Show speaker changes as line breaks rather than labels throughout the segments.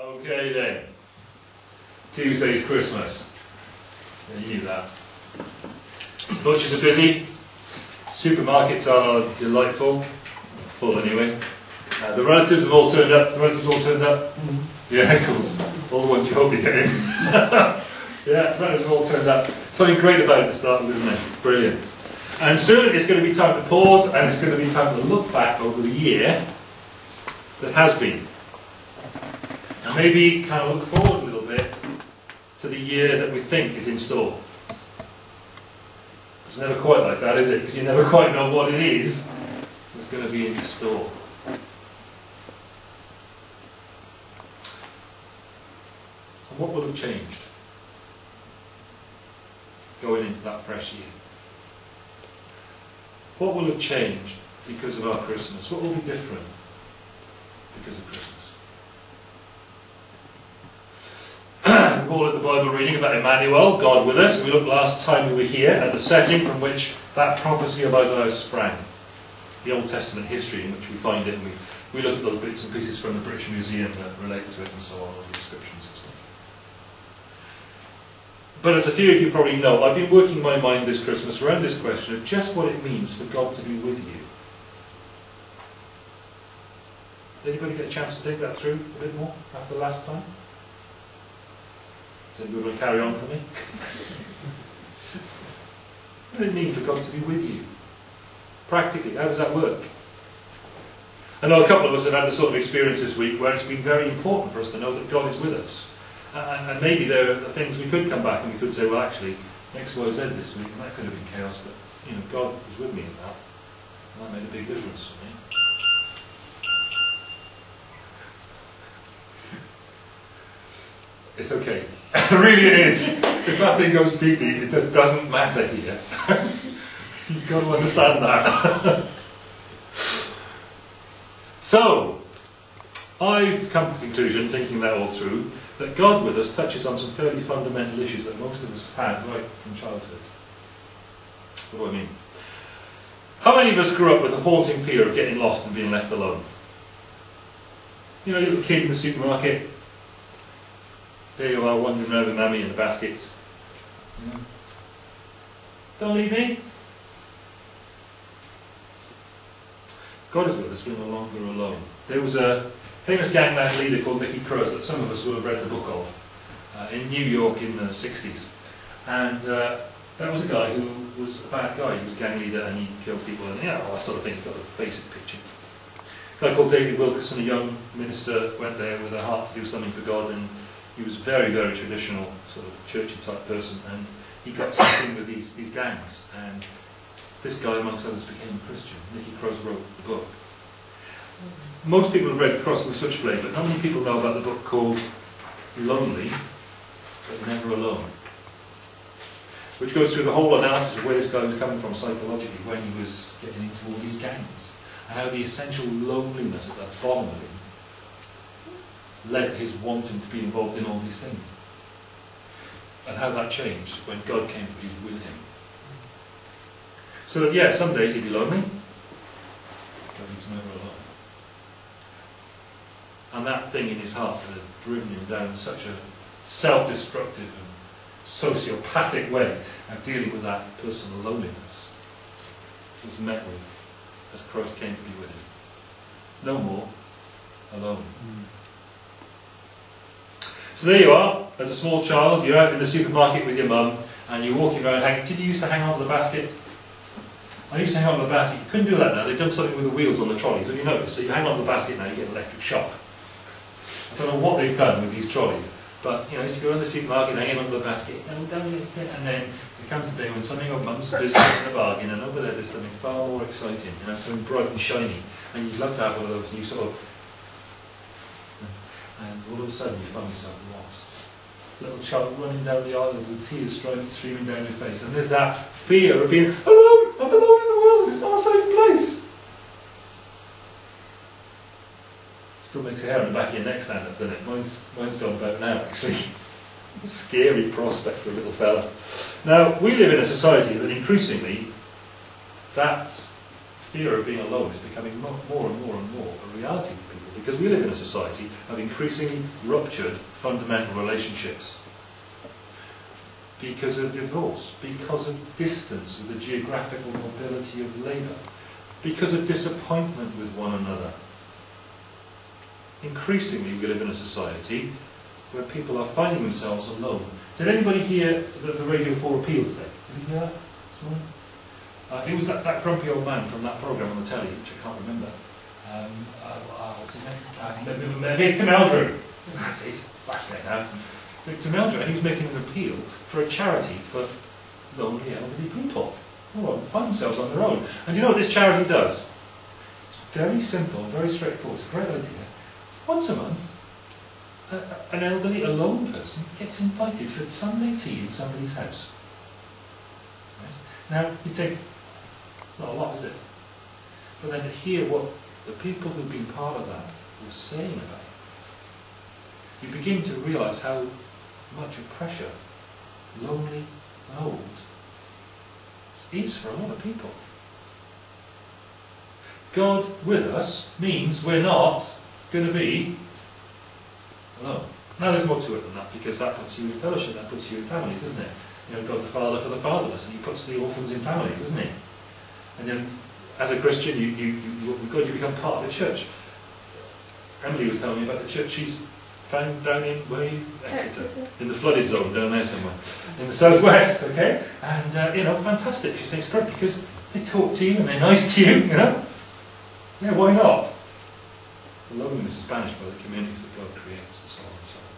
Okay then. Tuesday's Christmas. You knew that. Butchers are busy. Supermarkets are delightful. Full anyway. Uh, the relatives have all turned up. The relatives all turned up. Yeah, cool. All the ones you hope you get in. yeah, the relatives have all turned up. Something great about it to start with, isn't it? Brilliant. And soon it's going to be time to pause and it's going to be time to look back over the year that has been. And maybe kind of look forward a little bit to the year that we think is in store. It's never quite like that, is it? Because you never quite know what it is that's going to be in store. So what will have changed going into that fresh year? What will have changed because of our Christmas? What will be different because of Christmas? We've all at the Bible reading about Emmanuel, God with us. We looked last time we were here at the setting from which that prophecy of Isaiah sprang. The Old Testament history in which we find it, and we, we look at those bits and pieces from the British Museum that relate to it and so on, the inscriptions and stuff. But as a few of you probably know, I've been working my mind this Christmas around this question of just what it means for God to be with you. Did anybody get a chance to think that through a bit more after last time? Does anybody want to carry on for me? what does it mean for God to be with you? Practically, how does that work? I know a couple of us have had the sort of experience this week where it's been very important for us to know that God is with us. And, and maybe there are things we could come back and we could say, well, actually, X, Y, Z this week, and that could have been chaos, but you know, God was with me in that, and that made a big difference for me. It's okay. really, it is. If that thing goes pee pee, it just doesn't matter here. You've got to understand that. so, I've come to the conclusion, thinking that all through, that God with us touches on some fairly fundamental issues that most of us have had right from childhood. What do I mean? How many of us grew up with the haunting fear of getting lost and being left alone? You know, a kid in the supermarket, there you are wandering over Mammy in the. You know? Don't leave me. God is with us, we're no longer alone. There was a famous gangland leader called Nicky Cruz that some of us will have read the book of uh, in New York in the 60s. And uh, that was a guy who was a bad guy. He was a gang leader and he killed people and yeah, all that sort of thing. You've got the basic picture. A guy called David Wilkerson, a young minister, went there with a heart to do something for God and he was very, very traditional, sort of churchy type person, and he got something with these, these gangs. And this guy, amongst others, became a Christian. Nicky Cruz wrote the book. Most people have read Cross and the Switchblade, but how many people know about the book called Lonely, but Never Alone? Which goes through the whole analysis of where this guy was coming from psychologically when he was getting into all these gangs, and how the essential loneliness at the bottom of him led to his wanting to be involved in all these things. And how that changed when God came to be with him. So that, yeah, some days he'd be lonely, he was never alone. And that thing in his heart that had driven him down such a self-destructive and sociopathic way of dealing with that personal loneliness was met with as Christ came to be with him. No more alone. Mm. So there you are, as a small child, you're out in the supermarket with your mum, and you're walking around hanging. Did you used to hang on to the basket? I used to hang on to the basket. You couldn't do that now. They've done something with the wheels on the trolleys. Have you noticed? So you hang on to the basket now, you get an electric shock. I don't know what they've done with these trolleys, but you know, used to go in the supermarket hanging onto the basket, and then there comes a day when something of mum's business in a bargain, and over there there's something far more exciting, you know, something bright and shiny, and you'd love to have one of those, and you sort of and all of a sudden you find yourself lost. Little child running down the aisles with tears streaming down your face, and there's that fear of being alone, I'm alone in the world, it's not a safe place. Still makes your hair on the back of your neck stand up, doesn't it? Mine's, mine's gone about now, actually. Scary prospect for a little fella. Now, we live in a society that increasingly, that fear of being alone is becoming more, and more and more a reality for people because we live in a society of increasingly ruptured fundamental relationships because of divorce, because of distance with the geographical mobility of labour, because of disappointment with one another. Increasingly we live in a society where people are finding themselves alone. Did anybody hear the, the Radio 4 appeal today? Did you hear that morning? Uh, it was that, that grumpy old man from that programme on the telly, which I can't remember. Um, uh, uh, what's his name? Uh, Victor Meldrew. That's it. Back there now. Victor Meldrew, and he was making an appeal for a charity for lonely elderly people who find themselves on their own. And you know what this charity does? It's very simple, very straightforward. It's a great idea. Once a month, a, an elderly alone person gets invited for Sunday tea in somebody's house. Right? Now, you think, it's not a lot, is it? But then to hear what the people who've been part of that were saying about it, you begin to realise how much of pressure, lonely, old, is for a lot of people. God with us means we're not going to be alone. Now there's more to it than that because that puts you in fellowship, that puts you in families, doesn't it? You know, God's a father for the fatherless and he puts the orphans in families, doesn't he? And then as a Christian, you, you, you, with God, you become part of the church. Emily was telling me about the church she's found down in, where are you? Exeter. In the flooded zone down there somewhere. In the southwest, okay? And, uh, you know, fantastic. She says it's great because they talk to you and they're nice to you, you know? Yeah, why not? The loneliness is banished by the communities that God creates and so on and so on.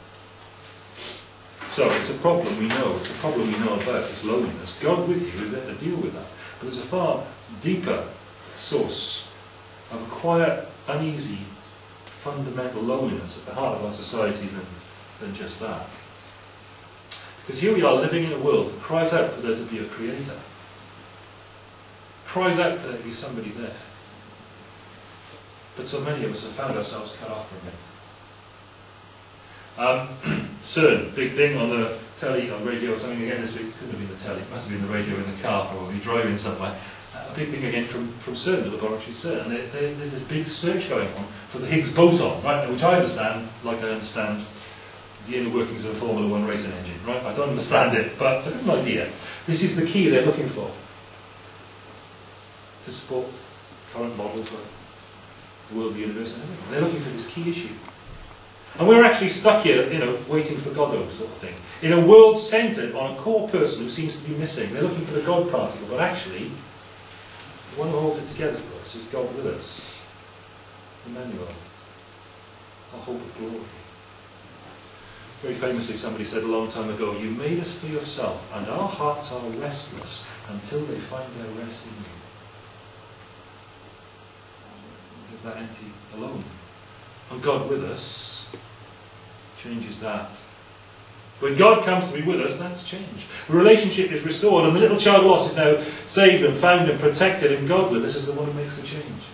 So it's a problem we know, it's a problem we know about, this loneliness. God with you is there to deal with that. But there's a far deeper source of a quiet, uneasy fundamental loneliness at the heart of our society than, than just that. Because here we are living in a world that cries out for there to be a creator, cries out for there to be somebody there. But so many of us have found ourselves cut off from it. Um, CERN, big thing on the telly, on radio or something again this week, couldn't have been the telly, it must have been the radio in the car probably, driving somewhere a big thing again from, from CERN, the laboratory CERN, and there's this big search going on for the Higgs boson, right, which I understand, like I understand the inner workings of a Formula One racing engine, right? I don't understand it, but I have got an idea. This is the key they're looking for to support current model for the world, the universe, and everything. They're looking for this key issue. And we're actually stuck here, you know, waiting for Godot sort of thing. In a world centred on a core person who seems to be missing. They're looking for the God particle, but actually, the one who holds it together for us is God with us. Emmanuel. Our hope of glory. Very famously, somebody said a long time ago, You made us for yourself, and our hearts are restless until they find their rest in you. There's that empty alone. And God with us changes that. When God comes to be with us, that's changed. The relationship is restored, and the little child lost is now saved and found and protected, and God with us is the one who makes the change.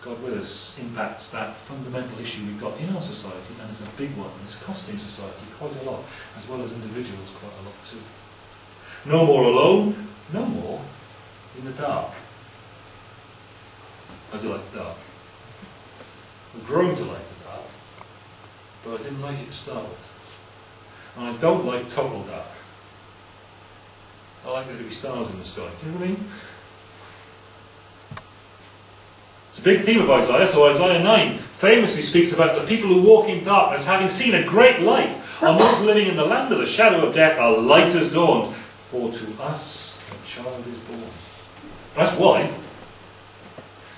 God with us impacts that fundamental issue we've got in our society, and it's a big one, and it's costing society quite a lot, as well as individuals quite a lot too. No more alone, no more in the dark. I do like the dark. I've grown to like the dark, but I didn't like it to start. And I don't like total dark. I like there to be stars in the sky. Do you know what I mean? It's a big theme of Isaiah. So Isaiah 9 famously speaks about the people who walk in darkness, having seen a great light. On those living in the land of the shadow of death, a light has dawned. For to us a child is born. That's why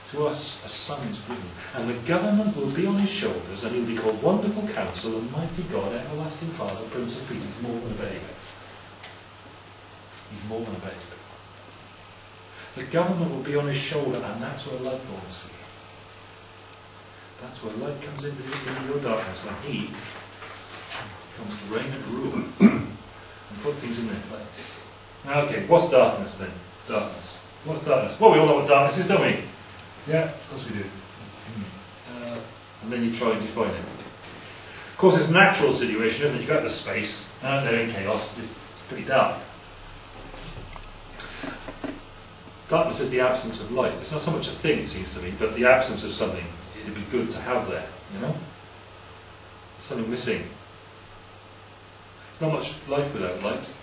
to us a son is given, and the government will be on his shoulders, and he will be called Wonderful Counsel, and Mighty God, Everlasting Father, Prince of Peace. He's more than a baby. He's more than a baby. The government will be on his shoulder, and that's where light dawns for you. That's where light comes into, into your darkness, when he comes to reign and rule and put things in their place. Now, okay, what's darkness then? Darkness. What's darkness? Well, we all know what darkness is, don't we? Yeah, of course we do. Uh, and then you try and define it. Of course, it's a natural situation, isn't it? You go out to space, and out there in chaos, it's pretty dark. Darkness is the absence of light. It's not so much a thing, it seems to me, but the absence of something. It'd be good to have there, you know? There's something missing. There's not much life without light.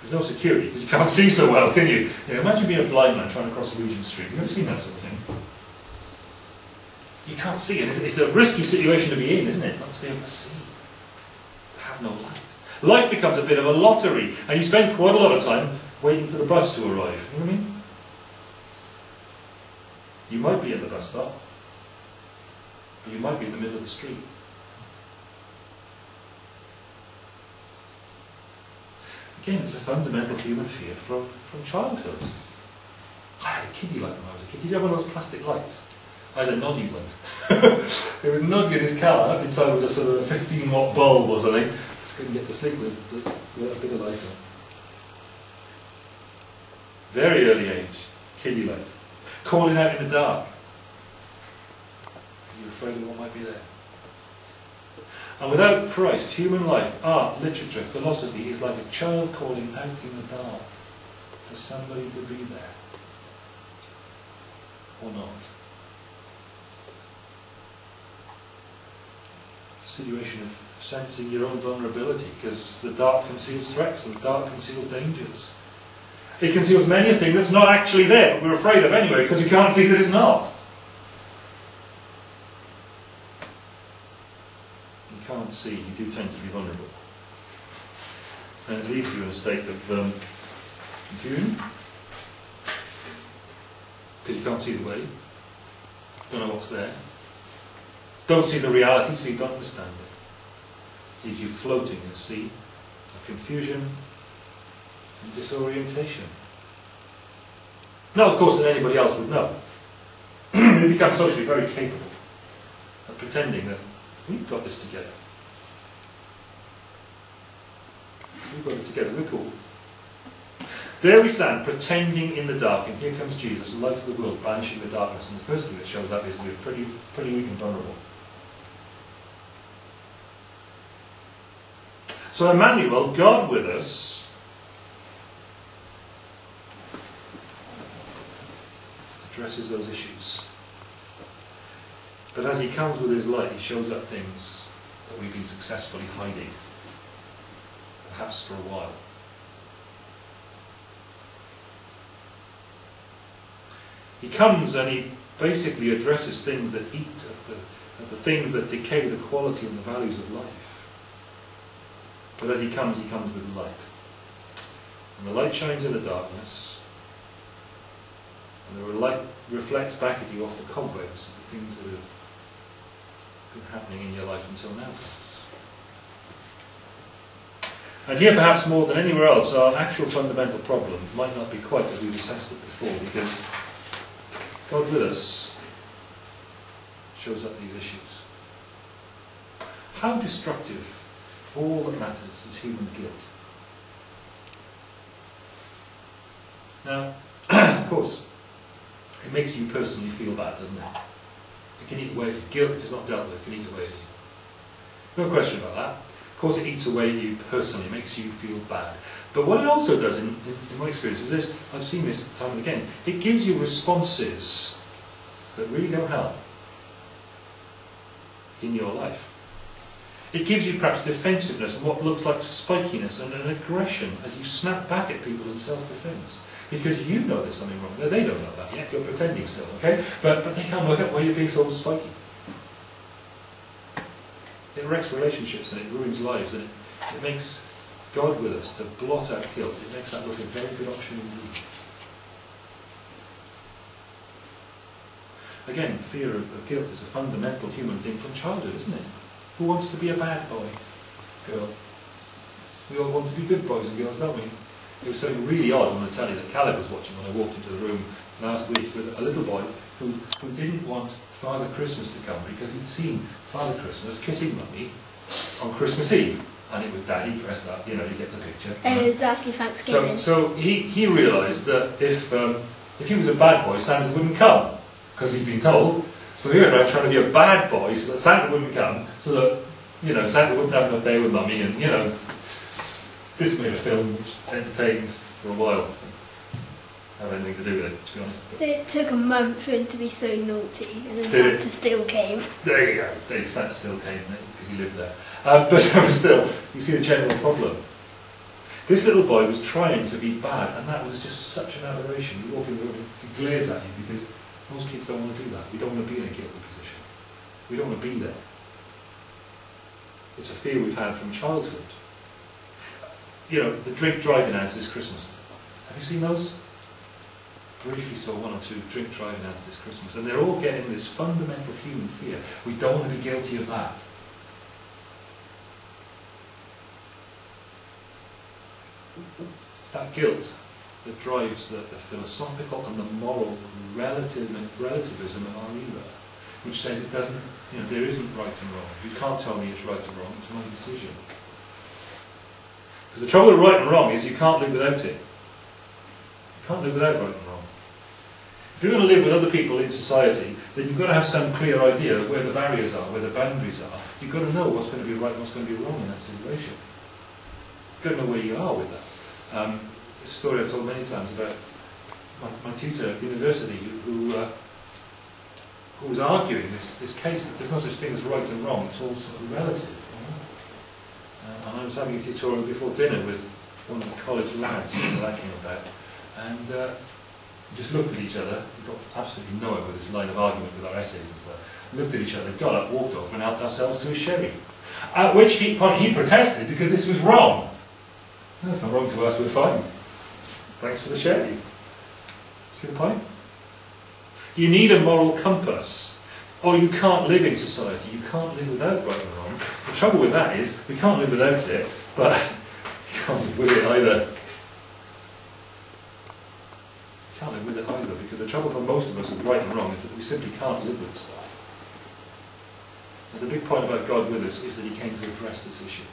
There's no security because you can't see so well, can you? you know, imagine being a blind man trying to cross a Regent Street. Have you ever seen that sort of thing? You can't see, and it's a risky situation to be in, isn't it? Not to be able to see, have no light. Life becomes a bit of a lottery, and you spend quite a lot of time waiting for the bus to arrive. You know what I mean? You might be at the bus stop, but you might be in the middle of the street. Again, it's a fundamental human fear from, from childhood. I had a kiddie light when I was a kid. Did you have one of those plastic lights? I had a noddy one. it was noddy in his car. Inside was a sort of a 15 watt bulb or something. Just couldn't get to sleep with, with, a bit of light. Very early age, kiddie light. Calling out in the dark. You're afraid of what might be there. And without Christ, human life, art, literature, philosophy is like a child calling out in the dark for somebody to be there. Or not. Situation of sensing your own vulnerability because the dark conceals threats and the dark conceals dangers. It conceals many a thing that's not actually there, but we're afraid of anyway because we can't see that it's not. Can't see, you do tend to be vulnerable. And it leaves you in a state of um, confusion, because you can't see the way, you don't know what's there, don't see the reality, so you don't understand it. Leaves you floating in a sea of confusion and disorientation. Not, of course, that anybody else would know. you become socially very capable of pretending that we've got this together. We've got it together. We're cool. There we stand, pretending in the dark, and here comes Jesus, the light of the world, banishing the darkness. And the first thing that shows up is we're pretty, pretty weak and vulnerable. So Emmanuel, God with us, addresses those issues. But as he comes with his light, he shows up things that we've been successfully hiding perhaps for a while. He comes and he basically addresses things that eat at the, at the things that decay the quality and the values of life. But as he comes, he comes with light. And the light shines in the darkness, and the light reflects back at you off the cobwebs of the things that have been happening in your life until now. And here, perhaps more than anywhere else, our actual fundamental problem might not be quite as we've assessed it before, because God with us shows up these issues. How destructive of all that matters is human guilt. Now, of course, it makes you personally feel bad, doesn't it? It can eat away at you. Guilt is not dealt with, it can eat away at you. No question about that. Of course, it eats away at you personally, it makes you feel bad. But what it also does, in, in, in my experience, is this I've seen this time and again it gives you responses that really don't help in your life. It gives you perhaps defensiveness and what looks like spikiness and an aggression as you snap back at people in self-defense. Because you know there's something wrong. They don't know that yet. You're pretending still, okay? But, but they can't work out why you're being so spiky. It wrecks relationships and it ruins lives and it, it makes God with us to blot out guilt. It makes that look a very good option indeed. Again, fear of, of guilt is a fundamental human thing from childhood, isn't it? Who wants to be a bad boy? Girl. We all want to be good boys and girls, don't we? It was something really odd, when I tell you, that Caleb was watching when I walked into the room last week with a little boy who, who didn't want Father Christmas to come because he'd seen Father Christmas kissing Mummy on Christmas Eve. And it was Daddy dressed up, you know, you get the picture.
It's actually Thanksgiving.
So, so he, he realised that if, um, if he was a bad boy, Santa wouldn't come because he'd been told. So he went around trying to be a bad boy so that Santa wouldn't come, so that, you know, Santa wouldn't have an affair with Mummy and, you know, this made a film which entertained for a while. Have anything to do with it, to be honest. But
It took a month for him to be so naughty, and then? Santa still came.
there you go. There, Santa still came because he lived there. Um, but still, you see the general problem. This little boy was trying to be bad, and that was just such an aberration. You walk in the room, he glares at you because most kids don't want to do that. We don't want to be in a guilty position. We don't want to be there. It's a fear we've had from childhood. You know, the drink driving ads this Christmas. Have you seen those? Briefly saw one or two drink driving ads this Christmas, and they're all getting this fundamental human fear. We don't want to be guilty of that. It's that guilt that drives the, the philosophical and the moral relativism of our era, which says it doesn't, you know, there isn't right and wrong. You can't tell me it's right or wrong, it's my decision. Because the trouble with right and wrong is you can't live without it. You can't live without right and wrong. If you're going to live with other people in society, then you've got to have some clear idea of where the barriers are, where the boundaries are. You've got to know what's going to be right and what's going to be wrong in that situation. You've got to know where you are with that. Um, a story I've told many times about my, my tutor at university who, who, uh, who was arguing this, this case that there's no such thing as right and wrong, it's all sort of relative. You know? uh, and I was having a tutorial before dinner with one of the college lads that came about, and uh, just looked at each other, we got absolutely nowhere with this line of argument with our essays and stuff, uh, looked at each other, got up, walked off and helped ourselves to a sherry. At which point he protested because this was wrong. It's not wrong to us, we're fine. Thanks for the sherry. See the point? You need a moral compass, or you can't live in society. You can't live without right and wrong. The trouble with that is, we can't live without it, but you can't live with it either. You can't live with it either, because the trouble for most of us with right and wrong is that we simply can't live with stuff. And the big point about God with us is that he came to address this issue.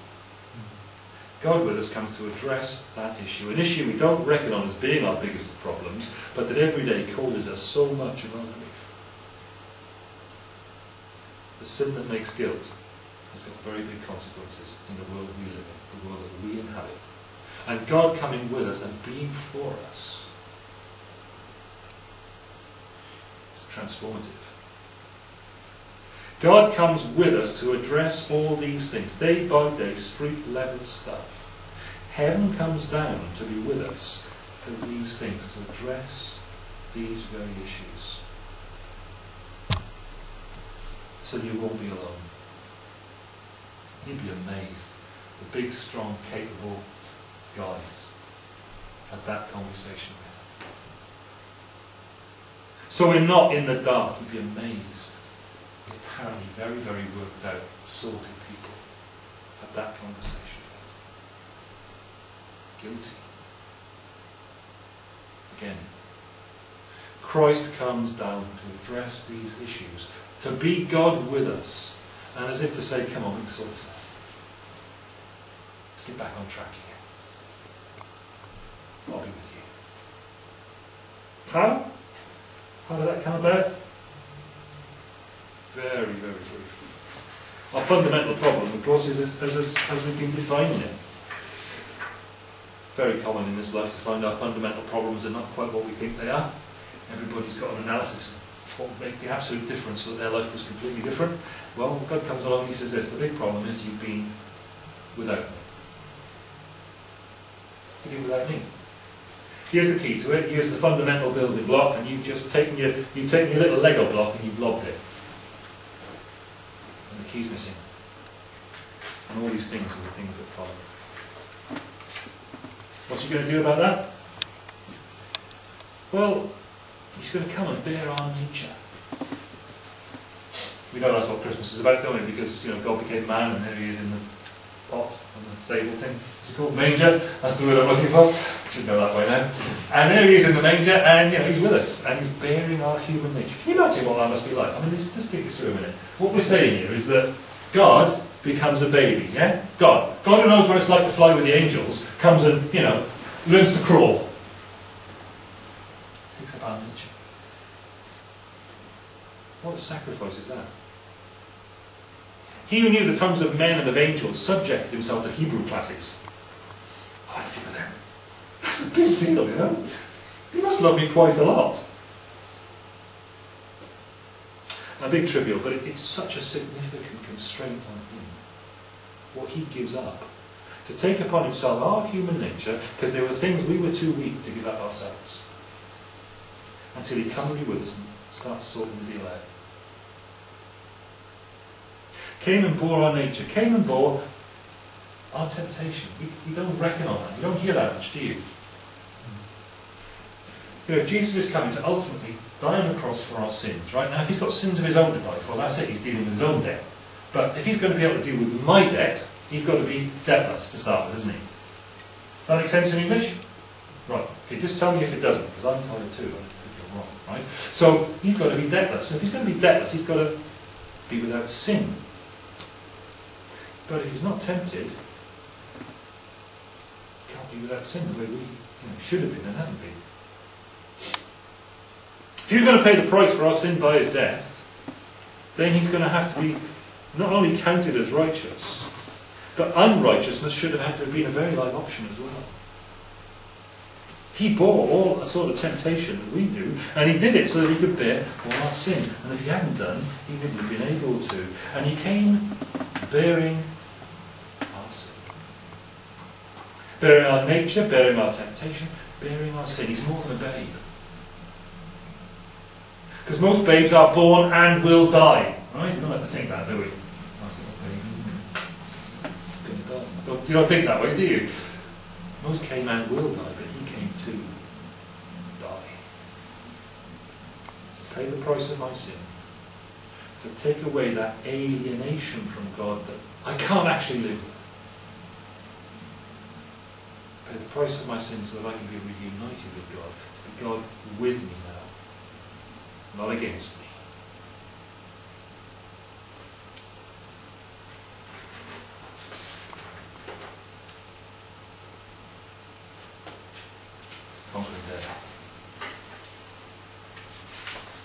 God with us comes to address that issue, an issue we don't reckon on as being our biggest of problems, but that every day causes us so much of our grief. The sin that makes guilt has got very big consequences in the world we live in, the world that we inhabit. And God coming with us and being for us is transformative. God comes with us to address all these things, day by day, street level stuff. Heaven comes down to be with us for these things, to address these very issues. So you won't be alone. You'd be amazed. The big, strong, capable guys had that conversation. So we're not in the dark. You'd be amazed apparently very, very worked out, sorted people had that conversation. Guilty. Again. Christ comes down to address these issues, to be God with us, and as if to say, come on, we can sort this out. Let's get back on track here. I'll be with you. How? How did that come about? Very, very briefly. Our fundamental problem, of course, is as, as, as we've been defining it. Very common in this life to find our fundamental problems are not quite what we think they are. Everybody's got an analysis of what would make the absolute difference so that their life was completely different. Well, God comes along and he says this, the big problem is you've been without me. You've been without me. Here's the key to it, here's the fundamental building block, and you've just taken your, you've taken your little Lego block and you've lobbed it and the key's missing. And all these things are the things that follow. What's he going to do about that? Well, he's going to come and bear our nature. We know that's what Christmas is about, don't we? Because you know God became man, and there he is in the pot and the stable thing. It's called manger. That's the word I'm looking for. Should know that by now. And there he is in the manger, and you know he's with us, and he's bearing our human nature. Can you imagine what that must be like? I mean, just take this through a minute. What we're saying here is that God becomes a baby. Yeah, God, God who knows what it's like to fly with the angels, comes and you know learns to crawl. Takes up our nature. What a sacrifice is that? He who knew the tongues of men and of angels subjected himself to Hebrew classes. for them. That's a big deal, you know. He must love me quite a lot. A big trivial, but it, it's such a significant constraint on him. What he gives up. To take upon himself our human nature, because there were things we were too weak to give up ourselves. Until he comes with us and starts sorting the deal out. Came and bore our nature. Came and bore our temptation. We, we don't reckon on that. You don't hear that much, do you? You know, Jesus is coming to ultimately die on the cross for our sins, right? Now, if he's got sins of his own to die for, that's it, he's dealing with his own debt. But if he's going to be able to deal with my debt, he's got to be debtless to start with, isn't he? That makes sense in English? Right. Okay, just tell me if it doesn't, because I'm tired too. I think you're wrong, right? So he's got to be debtless. So if he's going to be debtless, he's got to be without sin. But if he's not tempted, he can't be without sin the way we you know, should have been and haven't been. If he's going to pay the price for our sin by his death, then he's going to have to be not only counted as righteous, but unrighteousness should have had to have been a very live option as well. He bore all the sort of temptation that we do, and he did it so that he could bear all our sin. And if he hadn't done, he wouldn't have been able to. And he came bearing our sin. Bearing our nature, bearing our temptation, bearing our sin. He's more than a babe. Because most babes are born and will die. Right? You don't to think that, do we? You don't think that way, do you? Most came and will die, but he came to die. To pay the price of my sin. To take away that alienation from God that I can't actually live pay the price of my sin so that I can be reunited with God. To be God with me now. Not against me. conquering death.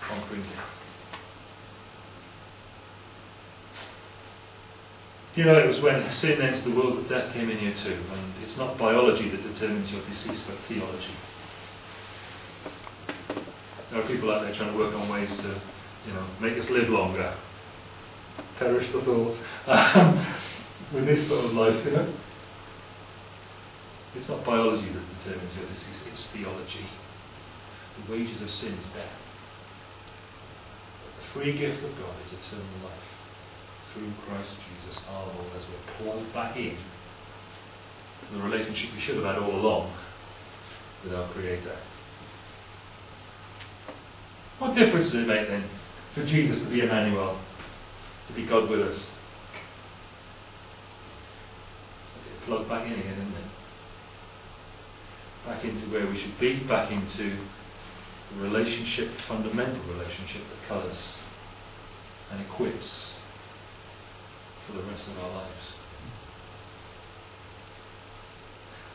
Conquering death. You know, it was when sin entered the world that death came in here too. And it's not biology that determines your disease, but theology. There are people out there trying to work on ways to, you know, make us live longer. Perish the thought. Um, with this sort of life, you know. It's not biology that determines your disease, it's theology. The wages of sin is death. But the free gift of God is eternal life through Christ Jesus our Lord as we're plugged back in to the relationship we should have had all along with our Creator. What difference does it make then for Jesus to be Emmanuel, to be God with us? So plugged back in again, isn't it? back into where we should be, back into the relationship, the fundamental relationship that colours and equips for the rest of our lives.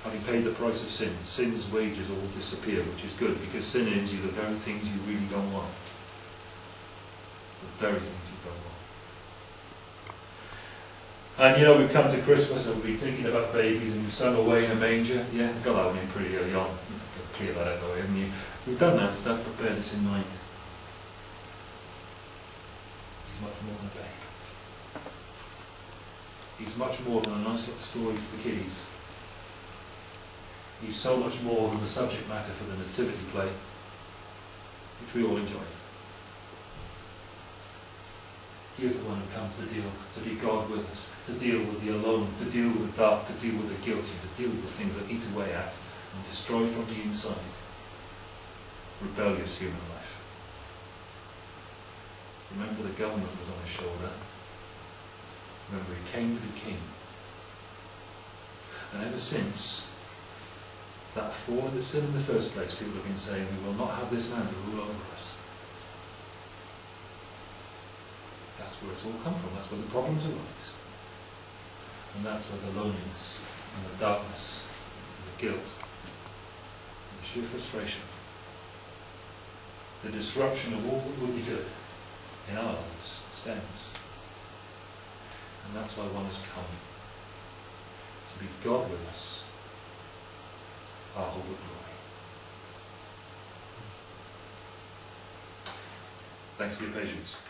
Having paid the price of sin, sin's wages all disappear, which is good because sin earns you the very things you really don't want. The very things you don't want. And you know, we've come to Christmas and we've been thinking about babies and we've sung away in a manger. Yeah, got that one in pretty early on. Clear that out way, haven't you? We've done that stuff, but bear this in mind. He's much more than a babe. He's much more than a nice little story for the kiddies. He's so much more than the subject matter for the nativity play, which we all enjoy. He is the one who comes to deal, to be God with us, to deal with the alone, to deal with the dark, to deal with the guilty, to deal with the things that eat away at and destroy from the inside rebellious human life. Remember the government was on his shoulder. Remember he came to be king. And ever since that fall of the sin in the first place, people have been saying, we will not have this man to rule over us. That's where it's all come from. That's where the problems arise. And that's where the loneliness and the darkness and the guilt and the sheer frustration, the disruption of all that would be good in our lives stems. And that's why one has come, to be God with us, our hope of glory. Thanks for your patience.